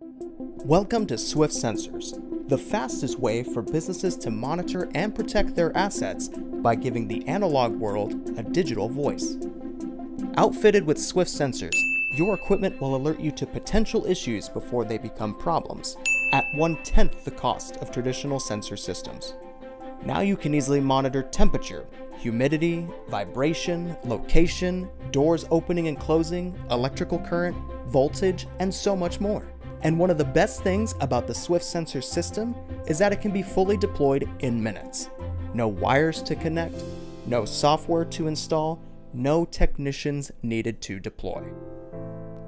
Welcome to Swift Sensors, the fastest way for businesses to monitor and protect their assets by giving the analog world a digital voice. Outfitted with Swift sensors, your equipment will alert you to potential issues before they become problems, at one-tenth the cost of traditional sensor systems. Now you can easily monitor temperature, humidity, vibration, location, doors opening and closing, electrical current, voltage, and so much more. And one of the best things about the Swift sensor system is that it can be fully deployed in minutes. No wires to connect, no software to install, no technicians needed to deploy.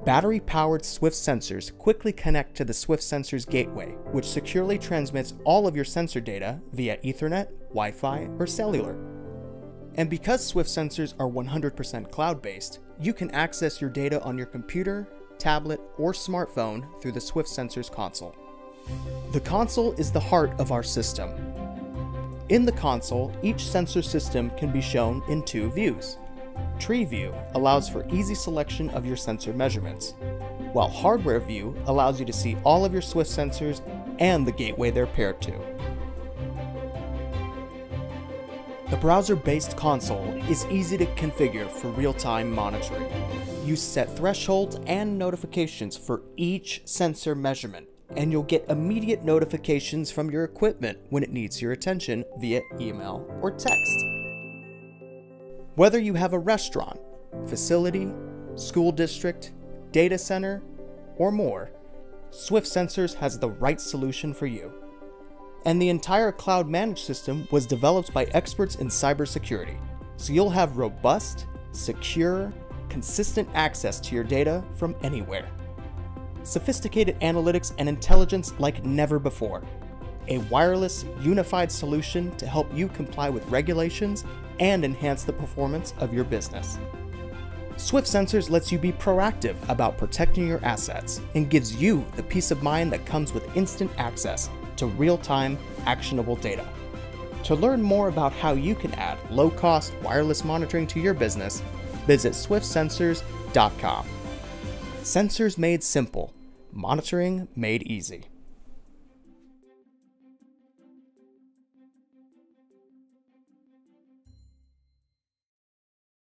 Battery powered Swift sensors quickly connect to the Swift Sensors Gateway, which securely transmits all of your sensor data via Ethernet, Wi Fi, or cellular. And because Swift sensors are 100% cloud based, you can access your data on your computer, tablet, or smartphone through the Swift Sensors console. The console is the heart of our system. In the console, each sensor system can be shown in two views. Tree View allows for easy selection of your sensor measurements, while Hardware View allows you to see all of your Swift sensors and the gateway they're paired to. The browser-based console is easy to configure for real-time monitoring. You set thresholds and notifications for each sensor measurement, and you'll get immediate notifications from your equipment when it needs your attention via email or text. Whether you have a restaurant, facility, school district, data center, or more, Swift Sensors has the right solution for you and the entire cloud managed system was developed by experts in cybersecurity. So you'll have robust, secure, consistent access to your data from anywhere. Sophisticated analytics and intelligence like never before. A wireless, unified solution to help you comply with regulations and enhance the performance of your business. Swift Sensors lets you be proactive about protecting your assets and gives you the peace of mind that comes with instant access to real-time, actionable data. To learn more about how you can add low-cost wireless monitoring to your business, visit swiftsensors.com. Sensors made simple, monitoring made easy.